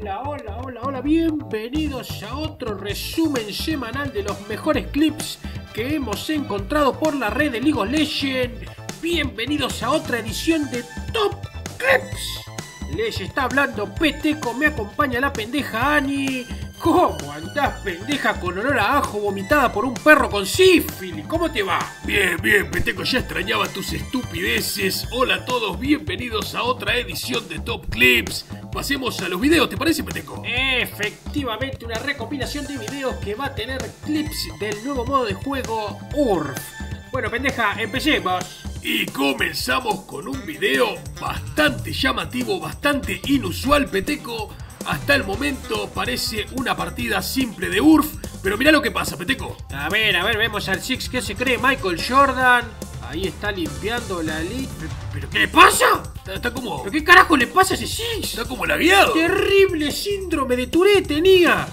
Hola, hola, hola, hola, bienvenidos a otro resumen semanal de los mejores clips que hemos encontrado por la red de League of Legends. Bienvenidos a otra edición de Top Clips. Les está hablando Peteco, me acompaña la pendeja Ani. ¿Cómo andás, pendeja, con olor a ajo vomitada por un perro con sífilis? ¿Cómo te va? Bien, bien, Peteco, ya extrañaba tus estupideces. Hola a todos, bienvenidos a otra edición de Top Clips. Pasemos a los videos, ¿te parece, Peteco? Efectivamente, una recopilación de videos que va a tener clips del nuevo modo de juego URF. Bueno, pendeja, empecemos. Y comenzamos con un video bastante llamativo, bastante inusual, Peteco. Hasta el momento parece una partida simple de URF, pero mira lo que pasa, Peteco. A ver, a ver, vemos al Six que se cree Michael Jordan. Ahí está limpiando la lista. ¿Pero qué le pasa? Está, como... ¿Pero qué carajo le pasa a ese Six? Está como labiado. Terrible síndrome de Tourette tenía.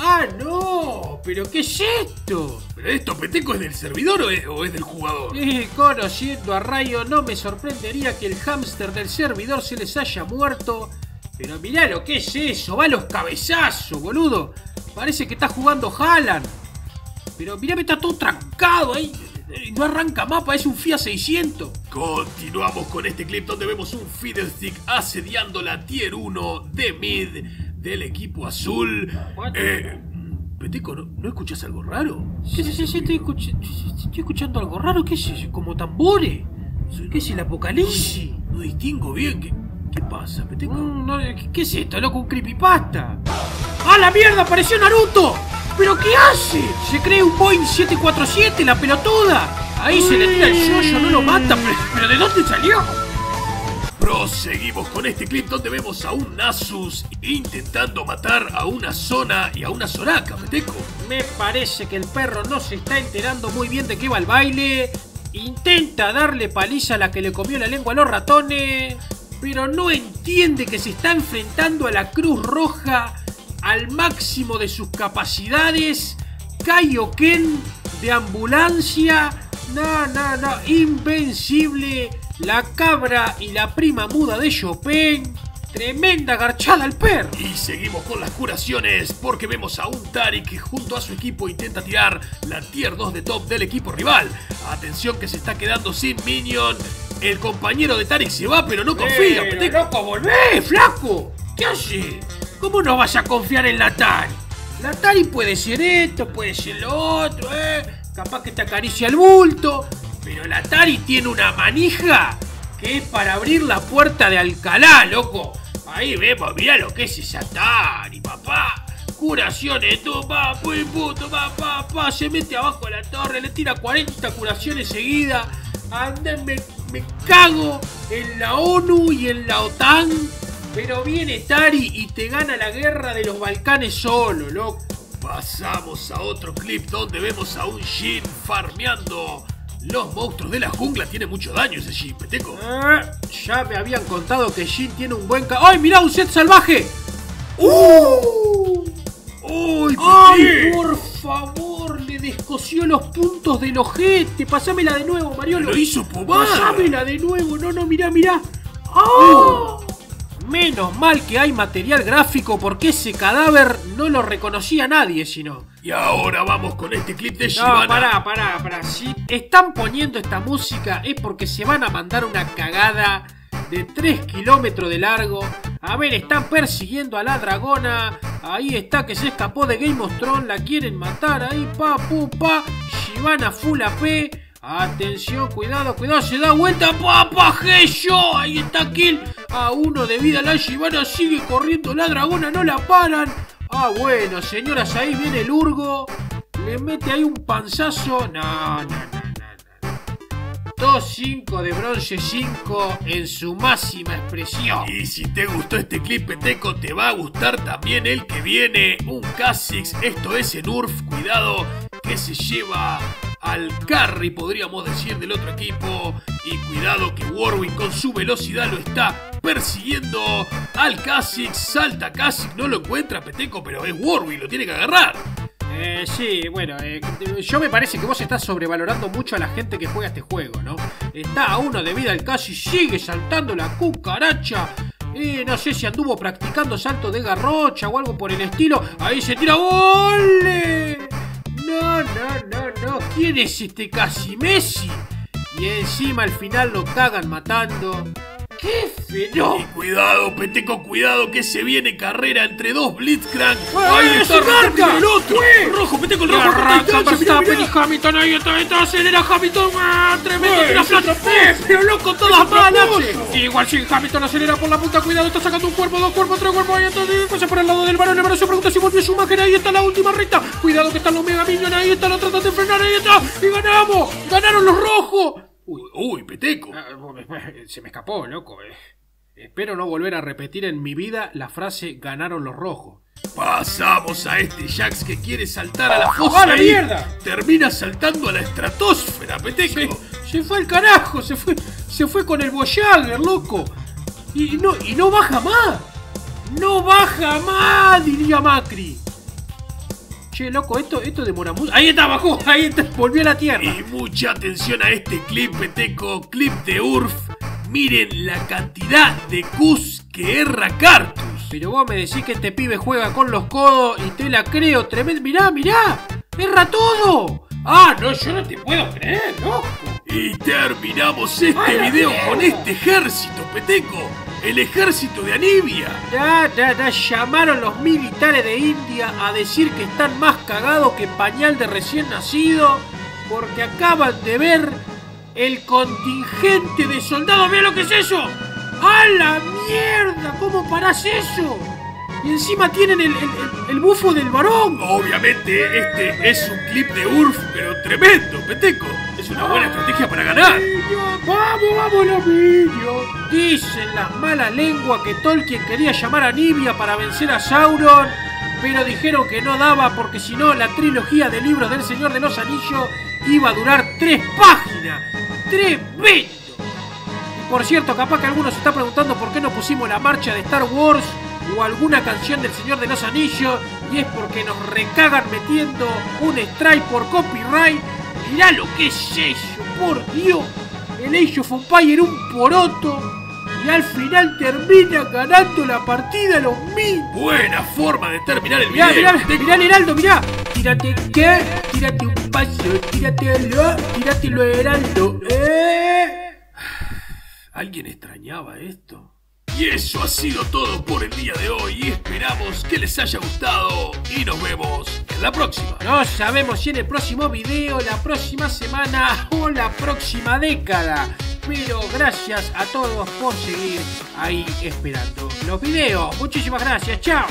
¡Ah, no! ¿Pero qué es esto? ¿Pero esto, Peteco, es del servidor o es, del jugador? Eh, conociendo a Rayo, no me sorprendería que el hámster del servidor se les haya muerto pero mirá lo que es eso, va a los cabezazos, boludo. Parece que está jugando Haaland. Pero mirá, me está todo trancado ahí. No arranca mapa, es un FIA 600. Continuamos con este clip donde vemos un Fiddlestick asediando la Tier 1 de mid del equipo azul. Eh, Peteco, ¿no, escuchas algo raro? Sí, sí, sí, sí estoy, escuchando algo raro. ¿Qué es eso? ¿Como tambores? ¿Qué es el apocalipsis? No distingo bien. ¿Qué, qué pasa, Peteco? Mm, ¿qué, es esto, loco? ¿Un creepypasta? ¡Ah, la mierda! ¡Apareció Naruto! ¿Pero qué hace? Se cree un Boeing 747, la pelotuda. Ahí se le tira el yoyo, no lo mata, pero, ¿de dónde salió? Proseguimos con este clip donde vemos a un Nasus intentando matar a una zona y a una Soraka, Peteco. Me parece que el perro no se está enterando muy bien de qué va el baile. Intenta darle paliza a la que le comió la lengua a los ratones pero no entiende que se está enfrentando a la Cruz Roja al máximo de sus capacidades. Kaioken de ambulancia. No, no, no. Invencible. La cabra y la prima muda de Chopin. Tremenda garchada al perro. Y seguimos con las curaciones porque vemos a un Tari que junto a su equipo intenta tirar la tier 2 de top del equipo rival. Atención que se está quedando sin minion el compañero de Tarik se va, pero no confía. Eh, loco, volvé, flaco. ¿Qué hace? ¿Cómo no vas a confiar en la Tari? La Tari puede ser esto, puede ser lo otro, eh. Capaz que te acaricia el bulto. Pero la Tari tiene una manija que es para abrir la puerta de Alcalá, loco. Ahí vemos, mirá lo que es esa Tari, papá. Curaciones, toma, pues puto, papá, papá. Se mete abajo de la torre, le tira 40 curaciones seguidas. Andenme me cago en la ONU y en la OTAN. Pero viene Tari y te gana la guerra de los Balcanes solo, loco. Pasamos a otro clip donde vemos a un Jin farmeando. Los monstruos de la jungla tienen mucho daño ese Jin, peteco. Ah, ya me habían contado que Jin tiene un buen... ¡Ay, mirá, un set salvaje! ¡Uh! Descosió los puntos del ojete. Pasámela de nuevo, Mariolo. Lo hizo pomar. Pasámela de nuevo. No, no, mirá, mirá. ¡Ah! Menos mal que hay material gráfico porque ese cadáver no lo reconocía nadie, sino. Y ahora vamos con este clip de Shivana. No, pará, pará, pará. Si están poniendo esta música es porque se van a mandar una cagada de 3 kilómetros de largo. A ver, están persiguiendo a la dragona. Ahí está que se escapó de Game of Thrones. La quieren matar. Ahí, pa, pu, pa. Shivana full AP. Atención, cuidado, cuidado. Se da vuelta. Pa, pa, yo. Ahí está Kill. A uno de vida la Shivana sigue corriendo. La dragona no la paran. Ah, bueno, señoras, ahí viene el Urgo. Le mete ahí un panzazo. No, no, no. 2-5 de bronce 5 en su máxima expresión. Y si te gustó este clip, Peteco, te va a gustar también el que viene, un Kha'Zix, esto es en URF, cuidado, que se lleva al carry, podríamos decir, del otro equipo. Y cuidado que Warwick con su velocidad lo está persiguiendo al Kha'Zix, salta Kha'Zix, no lo encuentra Peteco, pero es Warwick, lo tiene que agarrar. Eh, sí, bueno, eh, yo me parece que vos estás sobrevalorando mucho a la gente que juega este juego, ¿no? Está a uno de vida al casi, sigue saltando la cucaracha. Eh, no sé si anduvo practicando salto de garrocha o algo por el estilo. Ahí se tira ¡Ole! No, no, no, no. ¿Quién es este casi Messi? Y encima al final lo cagan matando. ¡Qué Y fenómeno! cuidado, Peteco, cuidado que se viene carrera entre dos Blitzcrank. ¡Eh, Ahí está, marca! Otro. ¡Eh! Rojo, Verstappen y. Hamilton ahí está, está, acelera Hamilton, ¡ah! tremendo, flash, tramposo. eh, pero loco, todas malas. Igual si Hamilton acelera por la punta, cuidado, está sacando un cuerpo, dos cuerpos, tres cuerpos, ahí entonces pasa por el lado del varón, el se pregunta si volvió su máquina, ahí está la última recta, cuidado que están los Mega Millions, ahí está, lo tratan de frenar, ahí está, y ganamos, ganaron los rojos. Uy, uy, Peteco. Ah, Se me escapó, loco. eh. Espero no volver a repetir en mi vida la frase ganaron los rojos. Pasamos a este Jax que quiere saltar a la fosa. ¡Ah, la y mierda! Termina saltando a la estratosfera, Peteco. se fue al carajo, se fue, se fue con el Voyager, loco. Y no, y no baja más. No baja más, diría Macri. Che, loco, esto, esto demora mucho. Ahí está, bajó, ahí está, volvió a la tierra. Y mucha atención a este clip, Peteco, clip de Urf. Miren la cantidad de Qs que erra Cartus. Pero vos me decís que este pibe juega con los codos y te la creo tremendo. Mirá, mirá, erra todo. Ah, no, yo no te puedo creer, loco. Y terminamos este ¡A la video mierda! con este ejército, Peteco. El ejército de Anivia. Ya, ya, ya llamaron los militares de India a decir que están más cagados que pañal de recién nacido porque acaban de ver el contingente de soldados. ¡Mira lo que es eso! ¡A la mierda! ¿Cómo parás eso? Y encima tienen el, el- bufo del varón. Obviamente este es un clip de Urf, pero tremendo, Peteco. Es una buena estrategia para ganar. ¡Vamos, vamos los niños! Dicen las malas lenguas que Tolkien quería llamar a Nibia para vencer a Sauron, pero dijeron que no daba porque si no la trilogía de libros del Señor de los Anillos iba a durar tres páginas. ¡Tremendo! Y por cierto, capaz que algunos se está preguntando por qué no pusimos la marcha de Star Wars o alguna canción del Señor de los Anillos, y es porque nos recagan metiendo un strike por copyright. Mirá lo que es eso, por Dios. El Age of Empire un poroto y al final termina ganando la partida los mil. Buena forma de terminar el Mirá, video. mirá, Peteco. mirá heraldo, mirá. Tírate qué, tírate un paso, tíratelo, tíratelo heraldo, eh. ¿Alguien extrañaba esto? Y eso ha sido todo por el día de hoy esperamos que les haya gustado y nos vemos en la próxima. No sabemos si en el próximo video, la próxima semana o la próxima década. Pero gracias a todos por seguir ahí esperando los videos. Muchísimas gracias, chao.